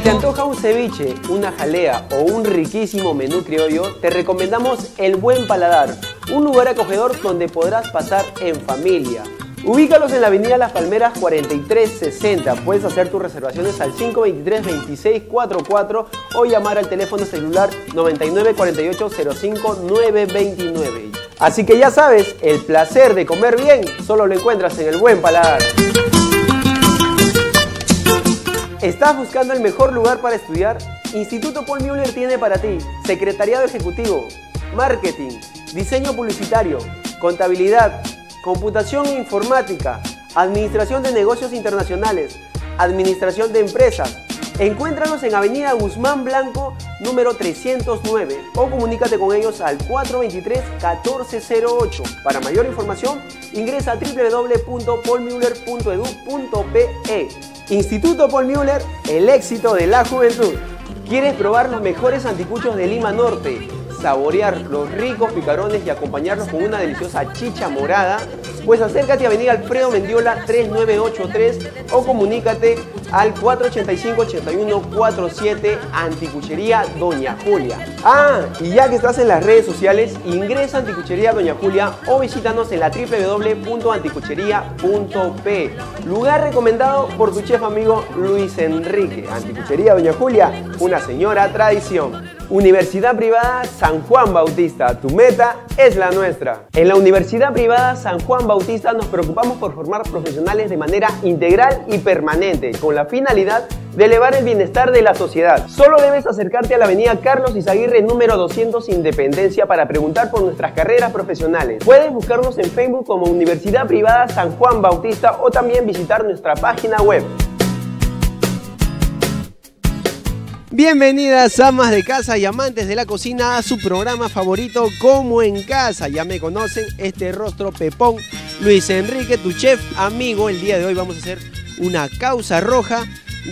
se te antoja un ceviche, una jalea o un riquísimo menú criollo, te recomendamos El Buen Paladar, un lugar acogedor donde podrás pasar en familia. Ubícalos en la avenida Las Palmeras 4360. Puedes hacer tus reservaciones al 523-2644 o llamar al teléfono celular 9948-05-929. Así que ya sabes, el placer de comer bien solo lo encuentras en el buen paladar. ¿Estás buscando el mejor lugar para estudiar? Instituto Paul Müller tiene para ti Secretariado Ejecutivo, Marketing, Diseño Publicitario, Contabilidad, Computación e Informática, Administración de Negocios Internacionales, Administración de Empresas. Encuéntranos en Avenida Guzmán Blanco, número 309, o comunícate con ellos al 423-1408. Para mayor información, ingresa a www.paulmuller.edu.pe. Instituto Paul Müller, el éxito de la juventud. ¿Quieres probar los mejores anticuchos de Lima Norte? Saborear los ricos picarones y acompañarlos con una deliciosa chicha morada, pues acércate a Avenida Alfredo Mendiola 3983 o comunícate al 485-8147 Anticuchería Doña Julia. Ah, y ya que estás en las redes sociales, ingresa a Anticuchería Doña Julia o visítanos en la www.anticuchería.p. Lugar recomendado por tu chef amigo Luis Enrique. Anticuchería Doña Julia, una señora tradición. Universidad Privada San Juan Bautista, tu meta es la nuestra. En la Universidad Privada San Juan Bautista nos preocupamos por formar profesionales de manera integral y permanente, con la finalidad de elevar el bienestar de la sociedad. Solo debes acercarte a la avenida Carlos Izaguirre número 200 Independencia para preguntar por nuestras carreras profesionales. Puedes buscarnos en Facebook como Universidad Privada San Juan Bautista o también visitar nuestra página web. Bienvenidas amas de casa y amantes de la cocina a su programa favorito Como en Casa. Ya me conocen, este rostro pepón, Luis Enrique, tu chef amigo. El día de hoy vamos a hacer una causa roja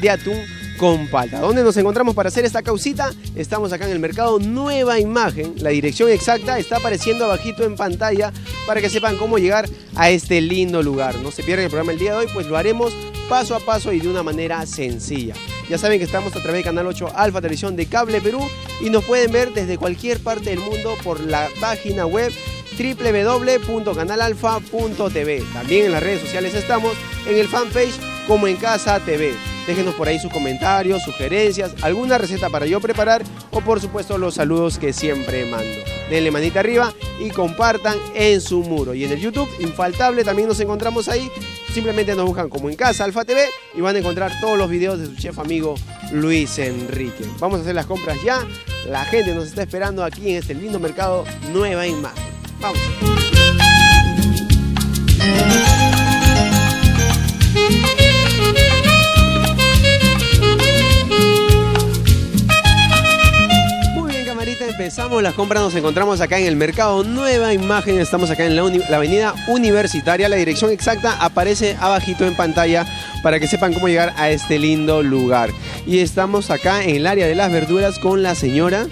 de atún con palta. ¿Dónde nos encontramos para hacer esta causita? Estamos acá en el mercado Nueva Imagen. La dirección exacta está apareciendo abajito en pantalla para que sepan cómo llegar a este lindo lugar. No se pierdan el programa el día de hoy, pues lo haremos paso a paso y de una manera sencilla. Ya saben que estamos a través de Canal 8 Alfa Televisión de Cable Perú y nos pueden ver desde cualquier parte del mundo por la página web www.canalalfa.tv. También en las redes sociales estamos en el fanpage como en Casa TV. Déjenos por ahí sus comentarios, sugerencias, alguna receta para yo preparar o por supuesto los saludos que siempre mando. Denle manita arriba y compartan en su muro. Y en el YouTube, infaltable, también nos encontramos ahí. Simplemente nos buscan como en casa Alfa TV y van a encontrar todos los videos de su chef amigo Luis Enrique. Vamos a hacer las compras ya. La gente nos está esperando aquí en este lindo mercado Nueva Imagen. Vamos. Empezamos las compras, nos encontramos acá en el mercado Nueva Imagen, estamos acá en la, avenida Universitaria, la dirección exacta aparece abajito en pantalla para que sepan cómo llegar a este lindo lugar. Y estamos acá en el área de las verduras con la señora...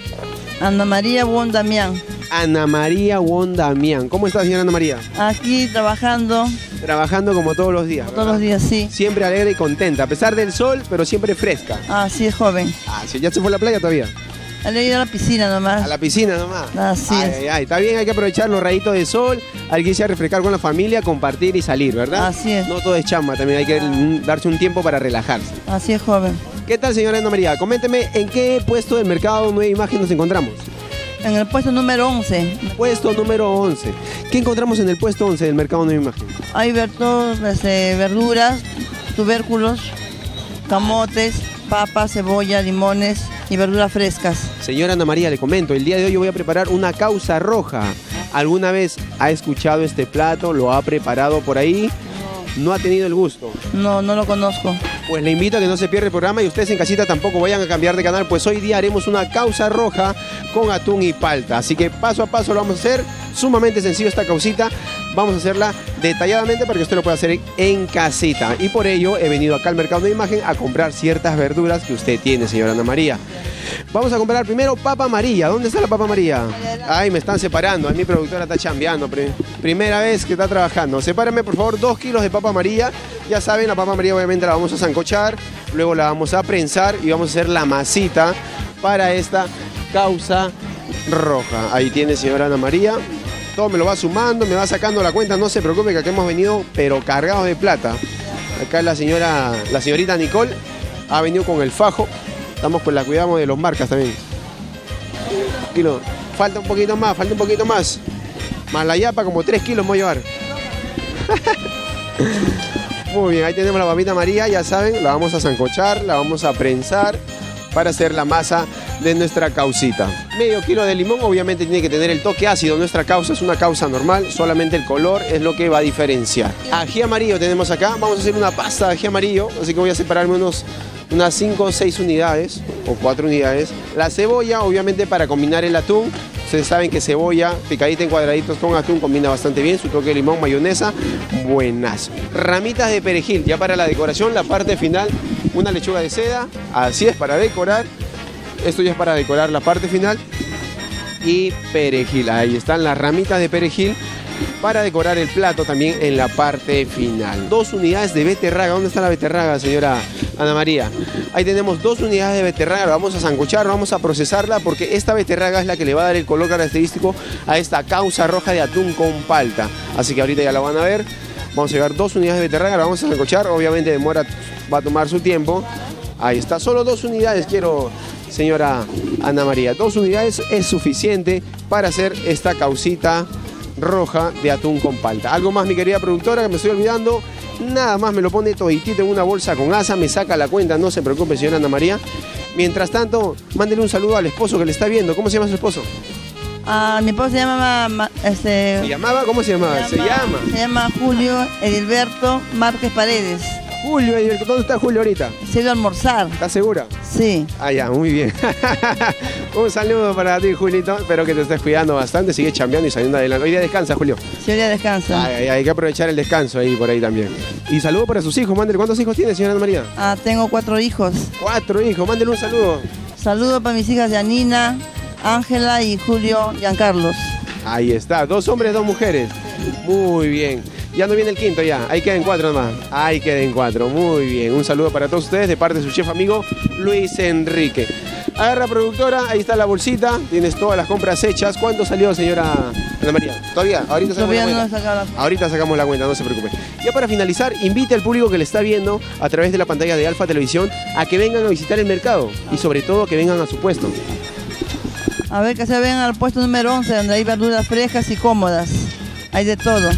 Ana María Wondamián. Ana María Wondamián. ¿Cómo está señora Ana María? Aquí trabajando. Trabajando como todos los días. Todos los días, sí. Siempre alegre y contenta, a pesar del sol, pero siempre fresca. Ah, sí, es joven. Ah, sí, ¿ya se fue a la playa todavía? Le ido a la piscina nomás. A la piscina nomás. Así ay, Ay, está bien, hay que aprovechar los rayitos de sol, hay que irse a refrescar con la familia, compartir y salir, ¿verdad? Así es. No todo es chamba, también hay que darse un tiempo para relajarse. Así es, joven. ¿Qué tal, señora Ana María? Coménteme, ¿en qué puesto del mercado Nueva Imagen nos encontramos? En el puesto número 11. Puesto número 11. ¿Qué encontramos en el puesto 11 del mercado Nueva Imagen? Hay este, verduras, tubérculos, camotes, papas, cebolla, limones y verduras frescas. Señora Ana María, le comento, el día de hoy yo voy a preparar una causa roja. ¿Alguna vez ha escuchado este plato? ¿Lo ha preparado por ahí? No. ha tenido el gusto? No, no lo conozco. Pues le invito a que no se pierda el programa y ustedes en casita tampoco vayan a cambiar de canal, pues hoy día haremos una causa roja con atún y palta. Así que paso a paso lo vamos a hacer, sumamente sencillo esta causita. Vamos a hacerla detalladamente para que usted lo pueda hacer en casita. Y por ello he venido acá al mercado de imagen a comprar ciertas verduras que usted tiene, señora Ana María. Vamos a comprar primero papa amarilla. ¿Dónde está la papa amarilla? Ay, me están separando. Ahí mi productora está chambeando. pri- Primera vez que está trabajando. Sepárame, por favor, dos kilos de papa amarilla. Ya saben, la papa amarilla obviamente la vamos a zancochar. Luego la vamos a prensar y vamos a hacer la masita para esta causa roja. Ahí tiene, señora Ana María. Todo me lo va sumando, me va sacando la cuenta. No se preocupe que acá hemos venido, pero cargados de plata. Acá la señora, la señorita Nicole ha venido con el fajo. Estamos con la cuidamos de los marcas también. Kilo. Falta un poquito más, falta un poquito más. Más la yapa, como 3 kilos voy a llevar. Muy bien, ahí tenemos la papita María, ya saben, la vamos a zancochar, la vamos a prensar para hacer la masa de nuestra causita. Medio kilo de limón, obviamente tiene que tener el toque ácido. Nuestra causa es una causa normal, solamente el color es lo que va a diferenciar. Ají amarillo tenemos acá, vamos a hacer una pasta de ají amarillo, así que voy a separarme unos, unas 5 o 6 unidades, o 4 unidades. La cebolla, obviamente para combinar el atún, Ustedes saben que cebolla picadita en cuadraditos con atún combina bastante bien, su toque de limón, mayonesa, buenas. Ramitas de perejil, ya para la decoración, la parte final, una lechuga de seda, así es para decorar. Esto ya es para decorar la parte final. Y perejil, ahí están las ramitas de perejil para decorar el plato también en la parte final. Dos unidades de beterraga. ¿Dónde está la beterraga, señora Ana María? Ahí tenemos dos unidades de beterraga. La vamos a zancochar, vamos a procesarla porque esta beterraga es la que le va a dar el color característico a esta causa roja de atún con palta. Así que ahorita ya la van a ver. Vamos a llevar dos unidades de beterraga, la vamos a zancochar. Obviamente demora, va a tomar su tiempo. Ahí está, solo dos unidades quiero, señora Ana María. Dos unidades es suficiente para hacer esta causita roja de atún con palta. Algo más, mi querida productora, que me estoy olvidando. Nada más me lo pone toditito en una bolsa con asa, me saca la cuenta, no se preocupe, señora Ana María. Mientras tanto, mándele un saludo al esposo que le está viendo. ¿Cómo se llama su esposo? Ah, mi esposo se llama, ma- ma- este, ¿Se llamaba? ¿Cómo se llamaba? Se llama. Se llama Julio Edilberto Márquez Paredes. Julio, ¿y ¿dónde está Julio ahorita? Se ido a almorzar. ¿Estás segura? Sí. Ah, ya, muy bien. un saludo para ti, Julito. Espero que te estés cuidando bastante. Sigue chambeando y saliendo adelante. Hoy día descansa, Julio. Si hoy día descansa. Ay, ay, hay que aprovechar el descanso ahí por ahí también. Y saludo para sus hijos. Mándele, ¿cuántos hijos tiene, señora Ana María? Ah, tengo cuatro hijos. Cuatro hijos. Mándele un saludo. Saludos para mis hijas Janina, Ángela y Julio Giancarlos. Ahí está. Dos hombres, dos mujeres. Muy bien. Ya no viene el quinto ya. Ahí quedan cuatro nomás. Ahí quedan cuatro. Muy bien. Un saludo para todos ustedes de parte de su chef amigo Luis Enrique. Agarra productora, ahí está la bolsita, tienes todas las compras hechas. ¿Cuánto salió, señora Ana María? Todavía, ahorita sacamos Todavía la no cuenta. sacado la... Ahorita sacamos la cuenta, no se preocupe. Ya para finalizar, invite al público que le está viendo a través de la pantalla de Alfa Televisión a que vengan a visitar el mercado y sobre todo que vengan a su puesto. A ver que se ven al puesto número 11, donde hay verduras frescas y cómodas. Hay de todo.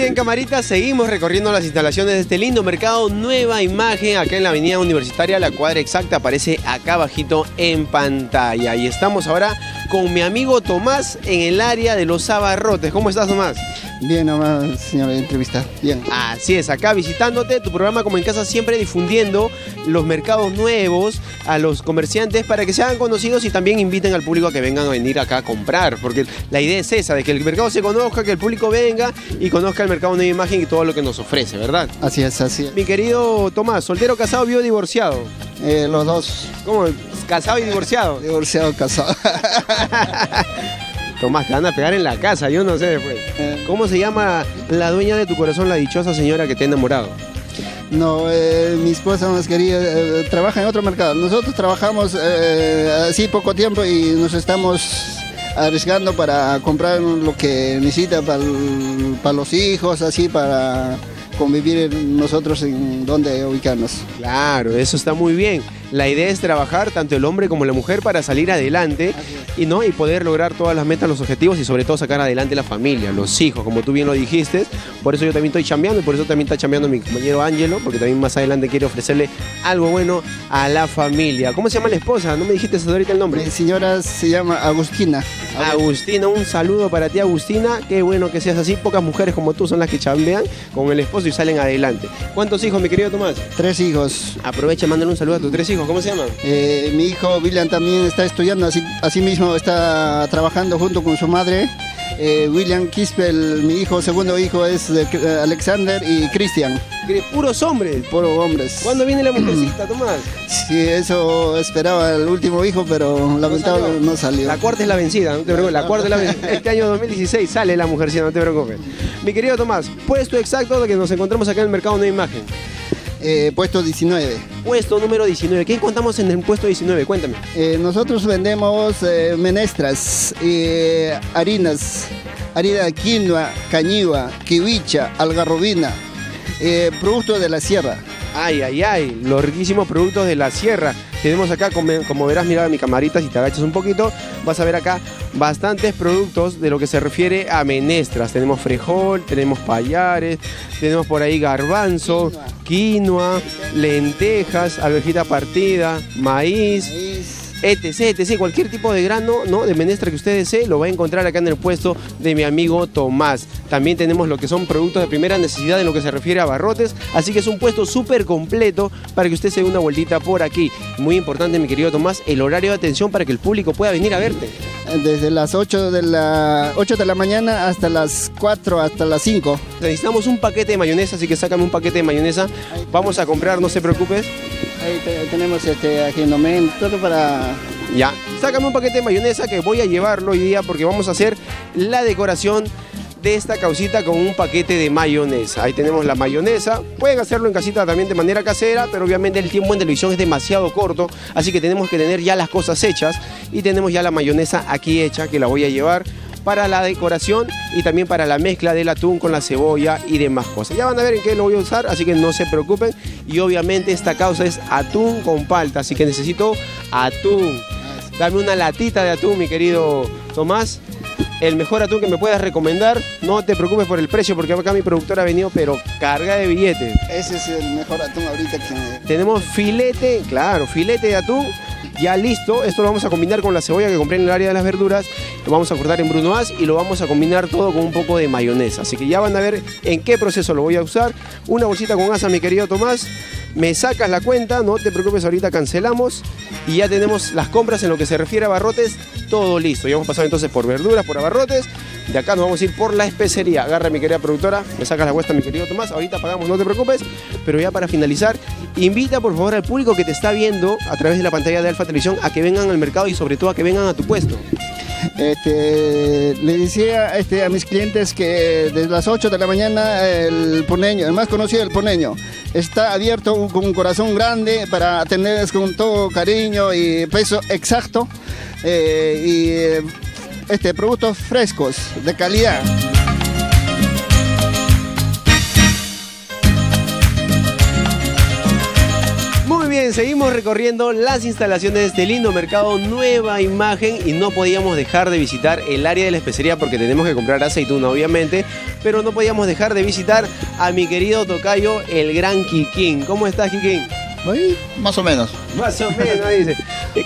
Bien, camaritas, seguimos recorriendo las instalaciones de este lindo mercado. Nueva imagen acá en la avenida universitaria. La cuadra exacta aparece acá abajito en pantalla. Y estamos ahora con mi amigo Tomás en el área de los abarrotes. ¿Cómo estás, Tomás? Bien, nomás, señora entrevista. Bien. Así es, acá visitándote, tu programa como en casa siempre difundiendo los mercados nuevos a los comerciantes para que se hagan conocidos y también inviten al público a que vengan a venir acá a comprar, porque la idea es esa, de que el mercado se conozca, que el público venga y conozca el mercado Nueva Imagen y todo lo que nos ofrece, ¿verdad? Así es, así es. Mi querido Tomás, soltero, casado, vivo, divorciado. Eh, los dos, ¿Cómo? Casado y divorciado. divorciado, casado. Tomás, te van a pegar en la casa, yo no sé después. ¿Cómo se llama la dueña de tu corazón, la dichosa señora que te ha enamorado? no, eh, mi esposa más querida eh, trabaja en otro mercado. Nosotros trabajamos eh, así poco tiempo y nos estamos arriesgando para comprar lo que necesita para, para los hijos, así para convivir nosotros en donde ubicarnos. Claro, eso está muy bien. La idea es trabajar tanto el hombre como la mujer para salir adelante y no y poder lograr todas las metas, los objetivos y sobre todo sacar adelante la familia, los hijos, como tú bien lo dijiste. Por eso yo también estoy chambeando y por eso también está chambeando mi compañero Ángelo, porque también más adelante quiere ofrecerle algo bueno a la familia. ¿Cómo se llama la esposa? No me dijiste hasta ahorita el nombre. Mi señora se llama Agustina. Agustina, un saludo para ti Agustina, qué bueno que seas así, pocas mujeres como tú son las que chambean con el esposo y salen adelante. ¿Cuántos hijos, mi querido Tomás? Tres hijos. Aprovecha, mándale un saludo a tus tres hijos, ¿cómo se llaman? Eh, mi hijo William también está estudiando, así, así mismo está trabajando junto con su madre Eh, William Kispel, mi hijo, segundo hijo es eh, Alexander y Christian. Puros hombres. Puros hombres. ¿Cuándo viene la mujercita, Tomás? Sí, eso esperaba el último hijo, pero lamentablemente no salió. La cuarta es la vencida, no te preocupes. La cuarta es la vencida. Este año 2016 sale la mujercita, no te preocupes. Mi querido Tomás, puesto exacto de que nos encontramos acá en el mercado de imagen. Eh, puesto 19. Puesto número 19. ¿Qué encontramos en el puesto 19? Cuéntame. Eh, nosotros vendemos eh, menestras, harinas, harina de quinoa, cañiva, kiwicha, algarrobina, productos de la sierra. Ay, ay, ay, los riquísimos productos de la sierra. Tenemos acá, como, verás, mira mi camarita, si te agachas un poquito, vas a ver acá bastantes productos de lo que se refiere a menestras. Tenemos frejol, tenemos payares, tenemos por ahí garbanzo, quinoa, lentejas, alvejita partida, maíz etc, etc, cualquier tipo de grano, ¿no? De menestra que usted desee, lo va a encontrar acá en el puesto de mi amigo Tomás. También tenemos lo que son productos de primera necesidad en lo que se refiere a barrotes, así que es un puesto súper completo para que usted se dé una vueltita por aquí. Muy importante, mi querido Tomás, el horario de atención para que el público pueda venir a verte. Desde las 8 de la, 8 de la mañana hasta las 4, hasta las 5. Necesitamos un paquete de mayonesa, así que sácame un paquete de mayonesa. Vamos a comprar, no se preocupes. Ahí tenemos este agendomen, todo para... Ya, sácame un paquete de mayonesa que voy a llevarlo hoy día porque vamos a hacer la decoración de esta causita con un paquete de mayonesa. Ahí tenemos la mayonesa. Pueden hacerlo en casita también de manera casera, pero obviamente el tiempo en televisión es demasiado corto, así que tenemos que tener ya las cosas hechas y tenemos ya la mayonesa aquí hecha que la voy a llevar para la decoración y también para la mezcla del atún con la cebolla y demás cosas. Ya van a ver en qué lo voy a usar, así que no se preocupen. Y obviamente esta causa es atún con palta, así que necesito atún. Dame una latita de atún, mi querido Tomás. El mejor atún que me puedas recomendar. No te preocupes por el precio, porque acá mi productora ha venido, pero carga de billetes. Ese es el mejor atún ahorita que... Tenemos filete, claro, filete de atún ya listo. Esto lo vamos a combinar con la cebolla que compré en el área de las verduras. Lo vamos a cortar en brunoise y lo vamos a combinar todo con un poco de mayonesa. Así que ya van a ver en qué proceso lo voy a usar. Una bolsita con asa, mi querido Tomás. Me sacas la cuenta, no te preocupes, ahorita cancelamos. Y ya tenemos las compras en lo que se refiere a barrotes, todo listo. Ya hemos pasado entonces por verduras, por abarrotes. De acá nos vamos a ir por la especería. Agarra mi querida productora, me sacas la cuesta mi querido Tomás. Ahorita pagamos, no te preocupes. Pero ya para finalizar, invita por favor al público que te está viendo a través de la pantalla de Alfa Televisión a que vengan al mercado y sobre todo a que vengan a tu puesto. Este, le decía este, a mis clientes que desde las 8 de la mañana el poneño, el más conocido el poneño, está abierto con un corazón grande para atenderles con todo cariño y peso exacto eh, y eh, este, productos frescos, de calidad. Muy bien, seguimos recorriendo las instalaciones de este lindo mercado Nueva Imagen y no podíamos dejar de visitar el área de la especería porque tenemos que comprar aceituna obviamente, pero no podíamos dejar de visitar a mi querido tocayo el gran Kikín. ¿Cómo estás Kikín? más o menos. Más o menos, dice.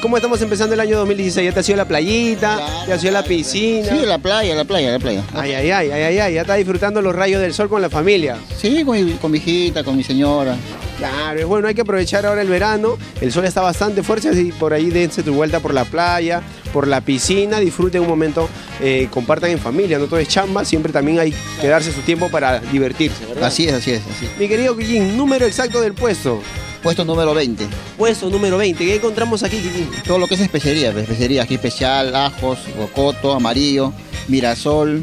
¿Cómo estamos empezando el año 2016? ¿Ya te ha sido la playita? ¿Ya ha sido la piscina? Sí, la playa, la playa, la playa. Ay, ay, ay, ay, ay, ya está disfrutando los rayos del sol con la familia. Sí, con mi, hijita, con mi señora. Claro, es bueno, hay que aprovechar ahora el verano. El sol está bastante fuerte, así por ahí dense tu vuelta por la playa, por la piscina, disfruten un momento, eh, compartan en familia, no todo es chamba, siempre también hay que darse su tiempo para divertirse, ¿verdad? Así es, así es. Así. Mi querido Guillín, número exacto del puesto. Puesto número 20. Puesto número 20. ¿Qué encontramos aquí, Todo lo que es especería, pues, especería aquí especial, ajos, rocoto, amarillo, mirasol,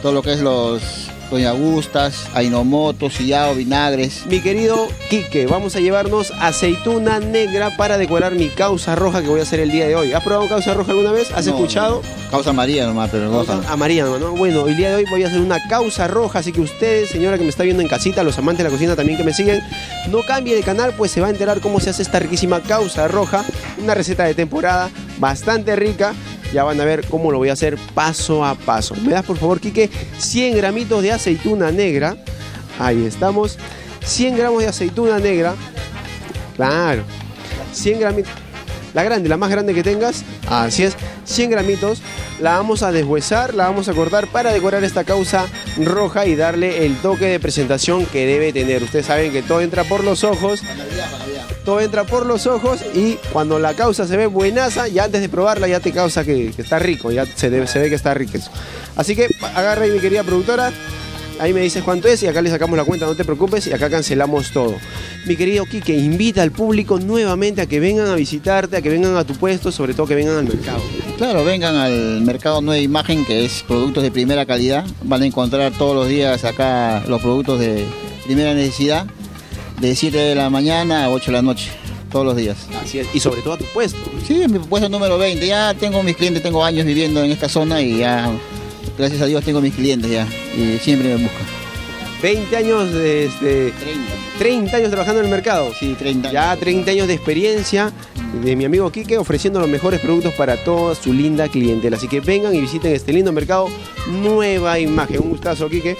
todo lo que es los Doña Gustas, Ainomoto, Sillao, vinagres. Mi querido Quique, vamos a llevarnos aceituna negra para decorar mi causa roja que voy a hacer el día de hoy. ¿Has probado causa roja alguna vez? ¿Has escuchado? Causa amarilla nomás, pero no. Causa amarilla nomás, ¿no? Bueno, el día de hoy voy a hacer una causa roja, así que ustedes, señora que me está viendo en casita, los amantes de la cocina también que me siguen, no cambie de canal, pues se va a enterar cómo se hace esta riquísima causa roja, una receta de temporada bastante rica ya van a ver cómo lo voy a hacer paso a paso. ¿Me das por favor, Quique? 100 gramitos de aceituna negra. Ahí estamos. 100 gramos de aceituna negra. Claro. 100 gramitos. La grande, la más grande que tengas. Así es. 100 gramitos. La vamos a deshuesar, la vamos a cortar para decorar esta causa roja y darle el toque de presentación que debe tener. Ustedes saben que todo entra por los ojos. Todo entra por los ojos y cuando la causa se ve buenaza, ya antes de probarla ya te causa que, está rico, ya se, ve que está rico. Así que agarra ahí mi querida productora, ahí me dices cuánto es y acá le sacamos la cuenta, no te preocupes y acá cancelamos todo. Mi querido Quique, invita al público nuevamente a que vengan a visitarte, a que vengan a tu puesto, sobre todo que vengan al mercado. Claro, vengan al mercado Nueva Imagen, que es productos de primera calidad. Van a encontrar todos los días acá los productos de primera necesidad, de 7 de la mañana a 8 de la noche, todos los días. Así es, y sobre todo a tu puesto. Sí, mi puesto número 20. Ya tengo mis clientes, tengo años viviendo en esta zona y ya, gracias a Dios, tengo mis clientes ya. Y siempre me buscan. 20 años desde 30. 30 años trabajando en el mercado. Sí, 30. Ya 30 años de experiencia de mi amigo Quique ofreciendo los mejores productos para toda su linda clientela. Así que vengan y visiten este lindo mercado Nueva Imagen. Un gustazo, Quique.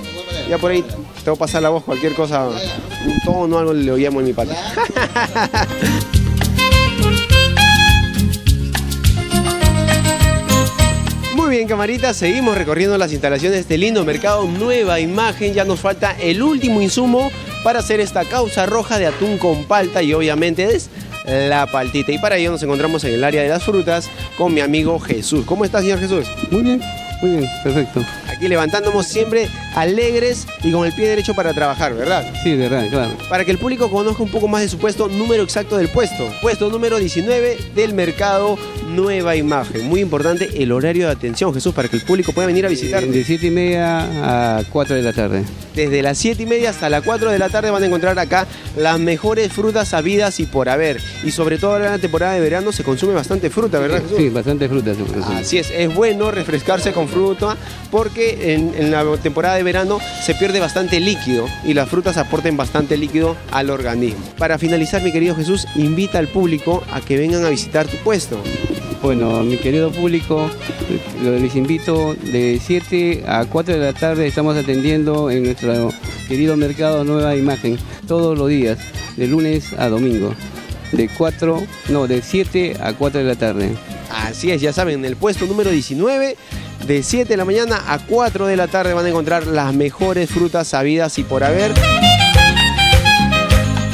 Ya por ahí te voy a pasar la voz, cualquier cosa, un tono, algo le oíamos en mi pata. Muy bien, camaritas, seguimos recorriendo las instalaciones de este lindo mercado Nueva Imagen. Ya nos falta el último insumo para hacer esta causa roja de atún con palta y obviamente es la paltita. Y para ello nos encontramos en el área de las frutas con mi amigo Jesús. ¿Cómo está, señor Jesús? Muy bien, muy bien, perfecto. Aquí levantándonos siempre alegres y con el pie derecho para trabajar, ¿verdad? Sí, verdad, claro. Para que el público conozca un poco más de su puesto, número exacto del puesto. Puesto número 19 del mercado Nueva Imagen. Muy importante el horario de atención, Jesús, para que el público pueda venir a visitar. De 7 y media a 4 de la tarde. Desde las 7 y media hasta las 4 de la tarde van a encontrar acá las mejores frutas sabidas y por haber. Y sobre todo ahora en la temporada de verano se consume bastante fruta, ¿verdad Jesús? Sí, bastante fruta. sí, sí. Así es, es bueno refrescarse con fruta porque en, en la temporada de verano se pierde bastante líquido y las frutas aporten bastante líquido al organismo. Para finalizar, mi querido Jesús, invita al público a que vengan a visitar tu puesto. Bueno, mi querido público, les invito de 7 a 4 de la tarde. Estamos atendiendo en nuestro querido mercado Nueva Imagen todos los días, de lunes a domingo. De 4, no, de 7 a 4 de la tarde. Así es, ya saben, en el puesto número 19, de 7 de la mañana a 4 de la tarde van a encontrar las mejores frutas sabidas y por haber.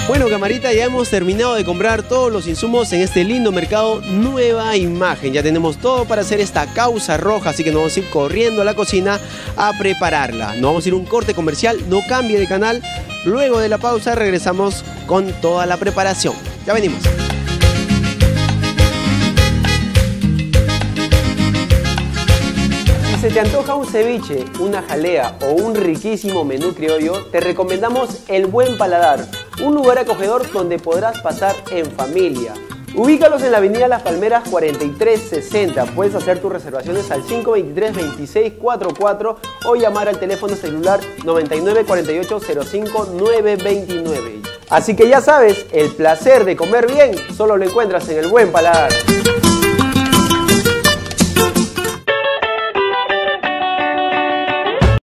Bueno, camarita, ya hemos terminado de comprar todos los insumos en este lindo mercado Nueva Imagen. Ya tenemos todo para hacer esta causa roja, así que nos vamos a ir corriendo a la cocina a prepararla. Nos vamos a ir a un corte comercial, no cambie de canal. Luego de la pausa regresamos con toda la preparación. Ya venimos. Se te antoja un ceviche, una jalea o un riquísimo menú criollo, te recomendamos El Buen Paladar, un lugar acogedor donde podrás pasar en familia. Ubícalos en la avenida Las Palmeras 4360. Puedes hacer tus reservaciones al 523-2644 o llamar al teléfono celular 9948-05929. Así que ya sabes, el placer de comer bien solo lo encuentras en El Buen Paladar.